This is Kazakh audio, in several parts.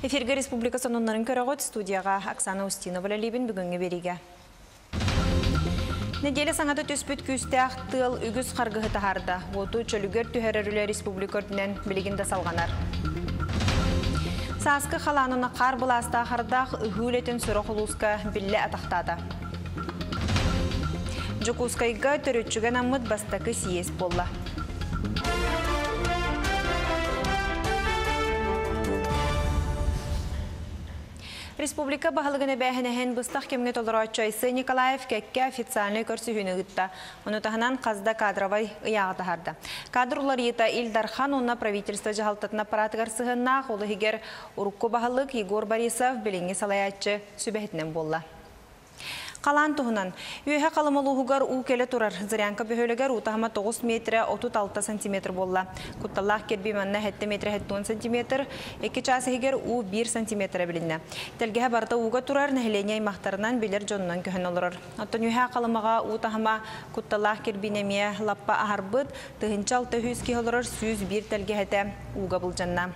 Эфирге республика сонунларын көрөгөт студияға Оксана Устинова лебін бүгінгі береге. Неделе саңаты түспүт күстәк тыл үгіз қарғығы тахарда. Оту чөлігер түхәрәрілі республика өртінен білігінде салғанар. Саскы қаланына қар бұласта қардақ үгілетін сұрық ұлысқа білі атақтады. Жукускайга төрөтчүген аммыт бастакы сиес болла. Республика бағылығыны бәхінәхен бұстақ кемге толырачайсы Николаев кәкке официальный көрсігіні ғытта. Оны тағынан қазда кадровай ұяғы тахарды. Кадрлар ета Илдархан правительство жағалтатына паратығар сығынна қолы егер Урукку бағылық Егор Борисов біліңе салаятчы сүбәхетінен болла. Қалан тұғынан. Үйе қалымылуғығар у келі тұрар. Зырянка бөхөлігер утағыма 9 метрі 36 сантиметр болла. Құтталлақ кербі мәнна 7 метрі 10 сантиметр, 2 часы егер у 1 сантиметр білінні. Тәлгеге барда уға тұрар нәхілене аймақтарынан білер жонынан көхін олырыр. Оттан үйе қалымыға утағыма құтталлақ кербі неме лаппа ағарбыд, тұхынчал төхіз кеғылырыр сүйіз бір тәлгеге уға бұл жанна.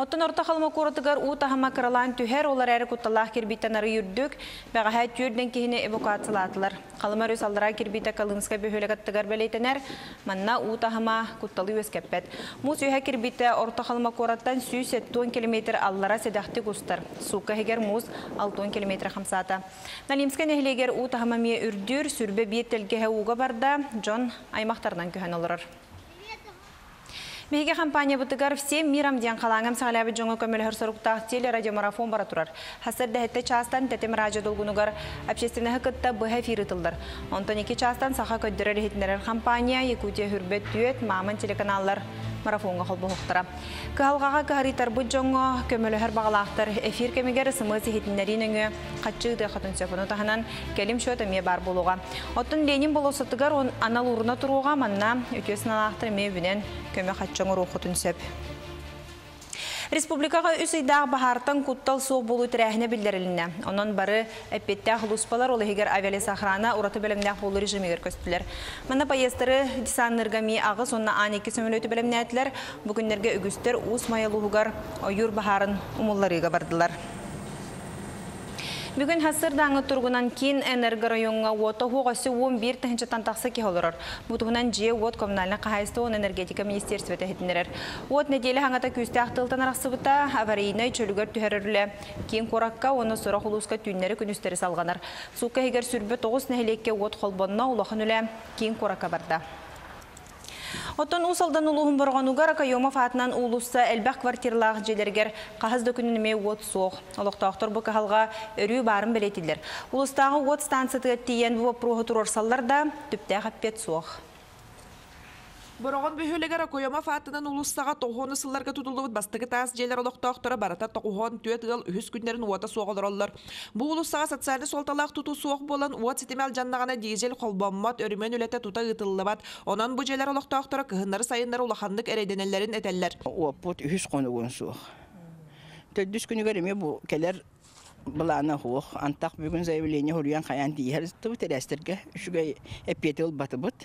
Оттон орта халма коратыгар у тахама каралан түһәр олар әрі кутталлах кирбиттен ары юрдүк, бәға түйірден кейіне эвакуациялатылар. Қалыма рөс алдыра кирбитта калынска бөхөлегаттыгар бәлейтенер, манна у тахама кутталы өскәппәт. Мус үйә кирбитта орта халма кораттан сүйс 10 километр аллара седахты кустар. Сука хегер мус 6 километр хамсата. Налимска нехлегер у тахама мие үрдүр сүрбе биеттелге уга барда, Джон аймақтардан көһән олырыр. Меге компания бұтығар все мирам ден қалаңым сағалабы жоңы көмілі сұрықтақ теле радиомарафон бара тұрар. Хасыр дәхетті частан тәтем радио долгунугар общественный хықытта бұға фирытылдар. Онтан екі частан саха көддірі рехетінерер компания, Якутия хүрбет түйет, мамын телеканаллар марафонға қол бұқтыра. Кығалғаға кығаритар бұд жоңы көміліхер бағалақтар эфир кемегер сымыз хетінлерін өңі қатчыды қатын сөпіні тағынан келім шөт әме бар болуға. Оттын Ленин болосытыгар он анал урына тұруға манна өтесін алақтыр ме өбінен көмі қатчыңы рухытын сөп. Республикаға үс ыйдағы бахартан куттал соқ болу тірәхіне білдіріліне. Онын бары әппетті ақылуспалар олы егер авиалес охрана ураты бәлімнәқ болу режимегер көстілер. Мына поездары десанныргами ағы сонна А2 сөмілөті бәлімнәтілер, бүгіндерге үгістер ұс майылуғығар ойыр бахарын умылларыға бардылар. Бүгін хасыр даңы тұрғынан кейін энерго районға оты хоғасы 11 тәхінші тантақсы ке олырыр. Бұтығынан же от коммунальны қағайсты он энергетика министерстве тәхетінерер. От неделі хаңата күсті ақтылтан арақсы бұта аварийны чөлігер түхәрірілі. Кейін қораққа оны сұра құлысқа түйінері күністері салғанар. Суққа егер сүрбі 9 нәхелекке от қолбонына ұлақын үлі кейін қораққа барды. Оттон усалдан улуһун борғанугар Акайомов атынан улусса әлбәк квартирлах желергер қағыз докүнінеме от соқ. Олықтақтыр бұ қағалға өрі барын білетілер. Улустағы от станцияты тиен бұ проғы тұрорсалар да түпті қаппет соқ. Борогон бөхөлегер койома фатынан улуссага тохоны сылларга тутулубут бастыгы таас желер олоктоохтора барата тохон түөт ыл үһүс күннерин уота суоголороллор. Бу улуссага социальный солталаах туту суох болан уот ситемел жаннагана дизель холбоммот өрүмөн үлете тута ытыллыбат. Онон бу желер олоктоохтора кыһыннары сайыннары улаханнык эрейденелерин этеллер. Уоппут үһүс конугун суох. Төдүс күнүгөр эме бу келер Бұланы хуох, антақ бүгін заявление хуриян қаян дейхер, тұбы тәрәстерге, үшіге әпеті ол баты бұд.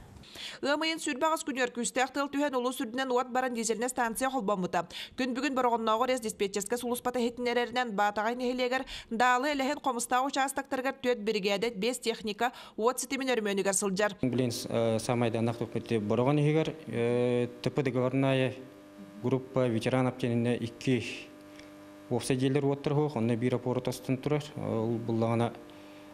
Ымайын сүрбағыз күнер күстәк тыл түһән улу сүрдінен уат баран дизельне станция холбамыта. Күн бүгін борғоннағы рез диспетчерска сулуспата хетінерерінен батағай нехелегер далы әліхен қомыстағы участактаргар төт бригадет бес техника уат ситемин өрмөнігер сылжар. Блин, самайда нақтып кетті борғон егер тіпі договорная группа онна бир апорот астын тұрар.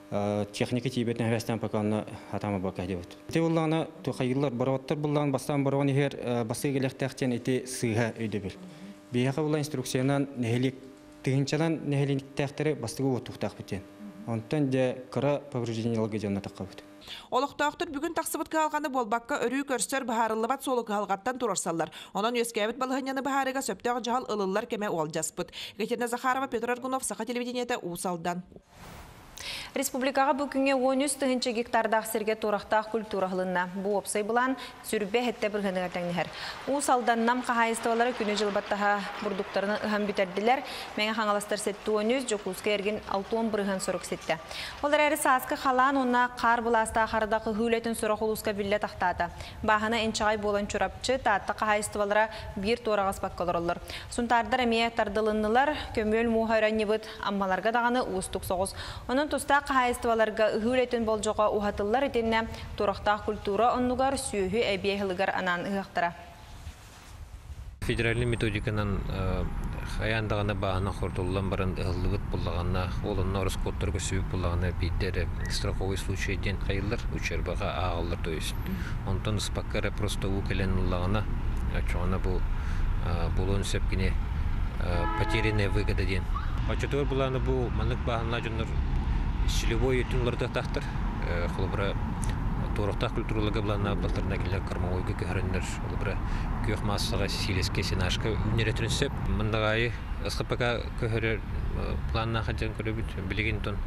Техника тибетне хәстән паканна хатама бака дебет. Те буллана то хайыллар бараваттар буллан бастан бараван һәр басы гелек тәхтен ите сыга өйдебел. Бияха була инструкциянан нехелик тыгынчадан нехелик тәхтере бастыгы отуктак битен. Онтан де кара поврежденияларга жанна такабыт. Олықтақтыр бүгін тақсыбыт қалғаны болбаққа өрі көрсер бахарылыбат солы қалғаттан тұрарсалар. Онан өскәбіт балығыняны бахарыға сөптеғ жағал ылылар кеме ол жаспыт. Екатерина Захарова, Петр Аргунов, Саха телевидениеті Усалдан. Республикаға бүкінге 13 тыгынчы гектардақ серге турақтақ культура ғылынна. Бұ опсай бұлан сүрбе хетте бір ғыныға тәңнігер. У салданнам қағайыстывалары күні жылбаттаға бұрдуқтарының ұхам бүтерділер. Мәңі қаңаластар сетті 13, жокузға ерген 6-10 бірғын сұрық сетті. Олар әрі сасқы қалан, онна қар бұласта қардақы болан бір соғыз. Оның тұста қағайыстываларға үхілетін болжоға ұхатылар етенне турақтақ культура оннугар сүйі әбиехілігар анан ұғықтыра. федеральный методиканан хаяндагана баана хортуллан баран ыллыбыт буллагана олонна роскотторго сүбүп буллагана бийдер страховой случай ден хайыллар учербага аагыллар то есть онтон спаккара просто укелен уллагана чоғана бу булон сепкине потерянная выгода ден Очотор буланы бу манык баанла жоннор силевой өтүнлөрдө тахтар холбра турактах культуралыга булана былтырна келе кармауйга көрөннөр холбра күйөх массага силеске сенашка үнеретүнсеп мындагай СХПК көһөрөр планна хаджан көрөбүт билеген тон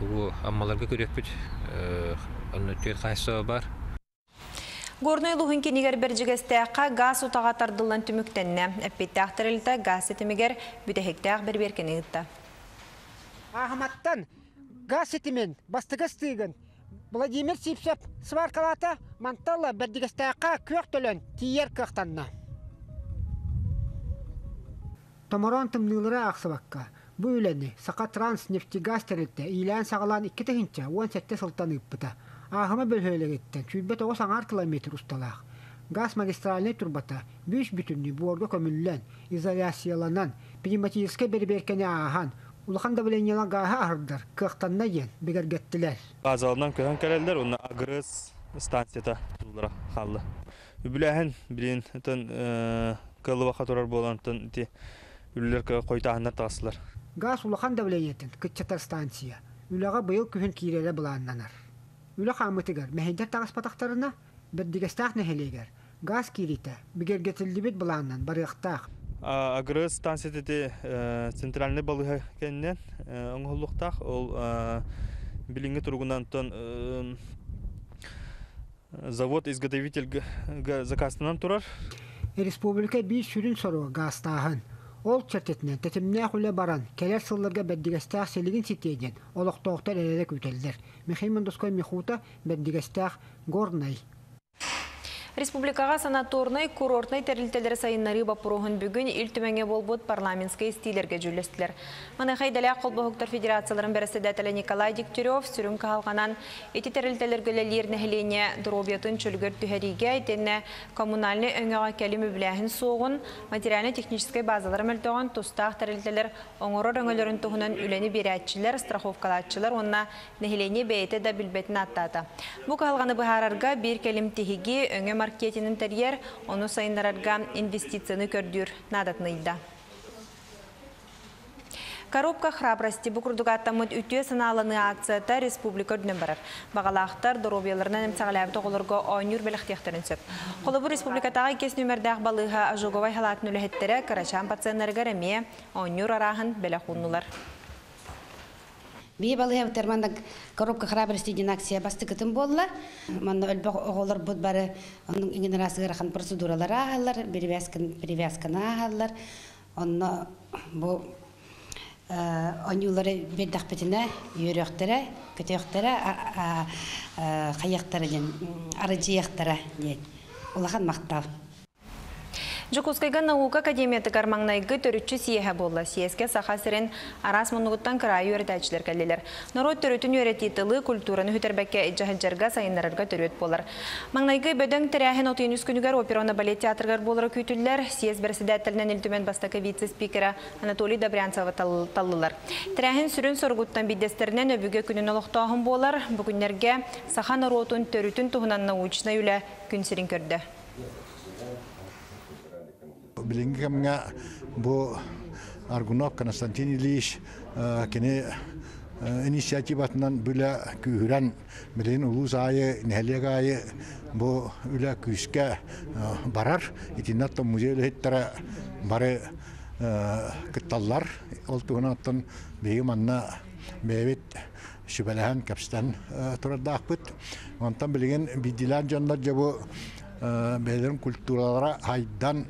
тугу аммаларга көрөпүт онно түйет кайсы бар Горной лухын кенегер бержігестіяққа газ ұтаға тардылан түміктенне. Әппетті ақтырылыта газ етімігер бүтәхектіяқ бір беркені ұтта. Ахматтан газ сетимен бастыгас тыгын Владимир Сипсеп сваркалата манталла бердигестака көк төлөн тиер кыктанна. Томорон тымнылыра аксыбакка. Бу үләне сака транс нефтегаз терилте илән сагалан 2 тыгынча 17 сылтан ыппыта. Ахыма бөлһөлегеттен чүббет 90 километр усталах. Газ магистральный турбата биш бүтүннү буорга көмүллән, изоляцияланан, пневматическе берберкене ахан, улахан давлениела гаха ардар, кыктанна ен, бегергеттилер. Газалынан көһөн кәрәлдер, уны агрыз станцияда тулдыра халлы. Үбүләһен билин тон кылыва хатурар болан тон ти үлләр койтаһыннар тагысылар. Газ улахан давлениетен кытчатар станция. Үләгә быйыл күһен киреле буланнанар. Үлә хамытыгар мәһендә тагыс патактарына бердигестах нәһелегер. Газ кирите, бигергетилдибит буланнан барыктах. Агрыз станцияда те центральный балыга кеннен оңголлуктах ол билинге тургунан тон завод изготовитель заказынан турар. Республика бир сүрүн сору газтаһын. Ол чертетінен тәтімне құлы баран, келер сылларға бәддігістақ селігін сетейден, олықтоқтар әрелі көтелдер. Михайман Доской Михута бәддігістақ горнай. Республикаға санаторный, курортный тәрілтелер сайыннары бапыруғын бүгін үлтіменге болбуд парламентскай стилерге жүлестілер. Маны қайдаля қолбығықтар федерацияларын бәрісі Николай Дегтярев сүрін қалғанан еті тәрілтелергілі лернәхілене дробиятын чүлгір түхәриге айтенне коммунальны өңіға кәлімі біләхін соғын, материальны техническай базалар мәлтоған тұстақ тәрілтелер оңырыр өңілерін тұғынан үләні берәтчілер, страховкалатчылар, онна нәхілене бәйті да білбетін аттады. Бұл қалғаны бұхарарға бір кәлім тихиги маркетинг интерьер, оны сайындарарға инвестицияны көрдір надатныйда. Коробка храбрости букурдугаттамыт үтіе сыналаны акцията республика үдінен барар. Бағалақтар дұробияларынан әмсағалабы тоғылырға ойнюр бәліқтияқтарын сөп. Қолыбы республикатағы кес нөмірдәқ балыға ажуговай халатын үліхеттері Карачан пациентларға рәме ойнюр арағын бәліқуынылар. Бие балыга терманда коробка храбрости дин акция басты кытым болла. Манда өлбөк оголор бут бары onun генерасы рахан процедуралар агалар, перевязкан перевязкана агалар. Онно бу онюлары беддак бетине йөрөктөрө, көтөктөрө, каяктары ден, арыжыяктары ден. Улахан мактал. Жукускайга наука академияты кармаңнайгы төрүтчү сиеһе болла. Сиеске саха сирен арас мунугуттан кырайы өретәчләр кәллелер. Народ төрүтүн өретитылы культураны хүтәрбәккә иҗаһәҗәргә сайыннарга төрөт болар. Маңнайгы бөдөң тирәһен отын үс күнүгәр операны балет театргар болары күтүлләр. Сиес берседәтелнән илтүмен бастакы вице-спикера Анатолий Добрянцева таллылар. Тирәһен сүрүн соргуттан бидестернән өбүгә күнүн олохтагын болар. Бүгүннәргә саха народун төрүтүн туһунан научна үлә күн сирин көрдө. Билинги камга бу Аргунов Константин Ильич кене инициативатынан бүлә күйрән билин улус айы нәлег айы бу үлә күскә барар итинатта музей бары кытталлар ол жабу бәлерин культуралара хайдан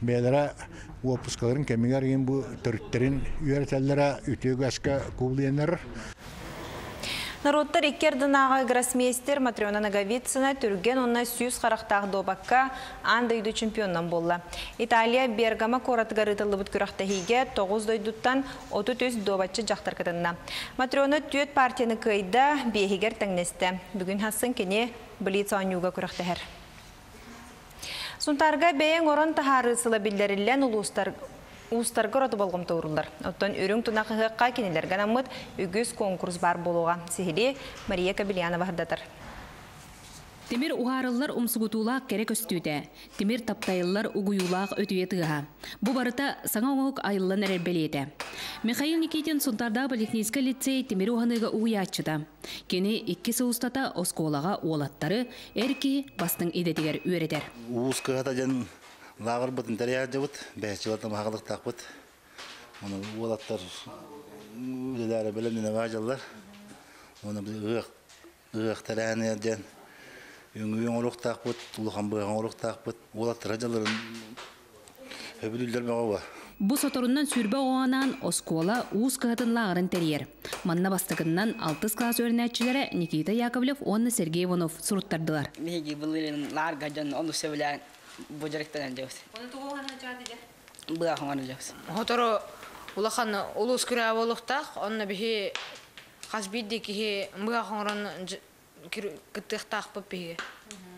бәлере опускаларын кемигер ген бу төрүттерин үйәртәлләре үтөгө аска куулыянар Народтар иккердінаға гроссмейстер Матриона Наговицина түрген онна сүйіз қарақтағы добакка андайду чемпионнан болла. Италия Бергама коратыгарытылы бұт күрақтахиге 9 дойдуттан 30 добатчы жақтар кытынна. Матриона түйет партияны кыйда бейхигер тәңнесті. Бүгін хасын кене білица анюға күрақтахар. Сунтарға бәйен орын тахарысылы білдерілен ұлыстар Устаргы роты болғым тоғырылар. Оттан үрің тұнақығыққа кенелерген амыт үгіз конкурс бар болуға. Сихили Мария Кабельянова хардатар. Темир ухарыллар умсугутулаак керек өстүүтэ. Темир таптайыллар угуюлаак өтүе тыга. Бу барыта саңа оңок айыллан эрбелете. Михаил Никитин Сунтарда Политнийска лицей Темир уханыга угуячыда. Кени икки соустата осколага уолаттары эрки бастың біз ұйық, ұйық тәрәне жан. Ұлыған бұйған олық тақпыт. Уолаттар ажаларын өбілілдер мәғауа. Бу соторунан сүрбе оғанан оскола уус кыһатын лағырын терьер. Манна бастыгыннан 6 класс өрнәтчиләре Никита Яковлев, онны Сергей Иванов суруттардылар. Миги булылын ларга жан ону севлән бу жарыктан жабыс. Оны туғуғаны жады Бу ахманы жабыс. Хоторо улахан улус күрә болуктак, онны бихи хасбидди ки мыга кыттыктак папиге.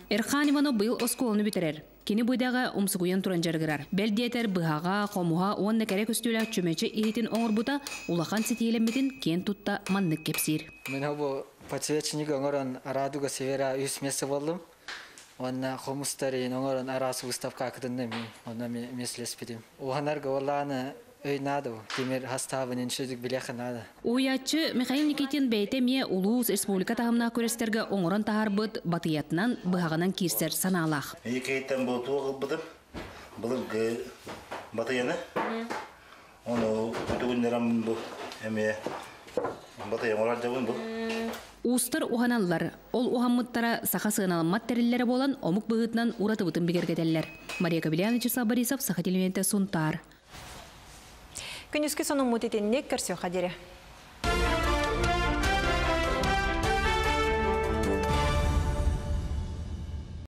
Эрхан Иванов был осколны битерер. Кини буйдага умсугуян туран жаргырар. Белдиетер быхага, комуха, онны керек үстүлә чөмече ихитин оңорбута, улахан сетиелембитин кен тутта маннык кепсир. Мен хобо подсвечник оңорон Радуга Севера үс месте болдым. Онна хомустари оңорон арасы выставка кыдынны ми. Онна меслеспедим. Уханарга оланы өй надо, темир хаставын иншүдік білеқі надо. Уятчы Михаил Никитин бәйте ме Улус Республика тағымна көрестерге оңырын тағар бұд батыятынан бұғағынан кирсер саналақ. Екейтен бұл туғы бұдым, бұлым батыяны. Оны түгіндерім бұл әме батыян олар жауын бұл. Устар уханаллар, ол ухаммыттара саха сыналмат териллері болан омук бұғытынан ураты бұтын бігергетелер. Мария Кабелянович Сабарисов, Саха телевизионте Сунтар. Күнүскү сонун мутитинник көрсө хадире.